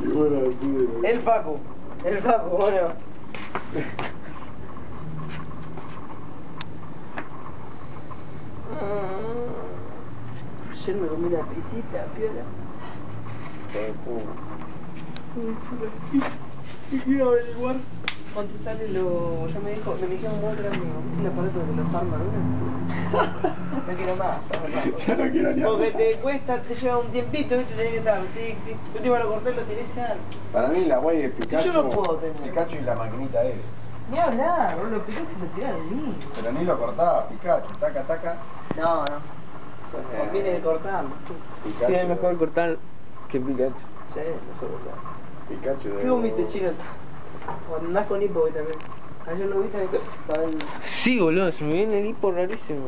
Qué buena así. El Facu. El Facu, bueno. Ayer me comí una pisita, piola. Y quiero averiguar cuánto sale lo. Ya me dijo, me dijeron muy grande el aparato de los armas, ¿no? No quiero más. Ya no quiero ni Porque te cuesta, te lleva un tiempito, ¿viste? Tenés que estar, iba a cortar lo tenés ya. Para mí la guay de Pikachu. yo no puedo tener. Pikachu y la maquinita es. Ni hablar, vos lo picás y lo tirás al niño. Pero ni lo cortaba, Pikachu, taca, taca. No, no. Conviene cortarlo, sí. Pikachu. Sí, es mejor cortar que Pikachu. Sí, mejor cortarlo. Pikachu de. ¿Qué vomite, chino? Andás con hipo también. Ayer lo viste. Sí, boludo, se me viene el hipo rarísimo.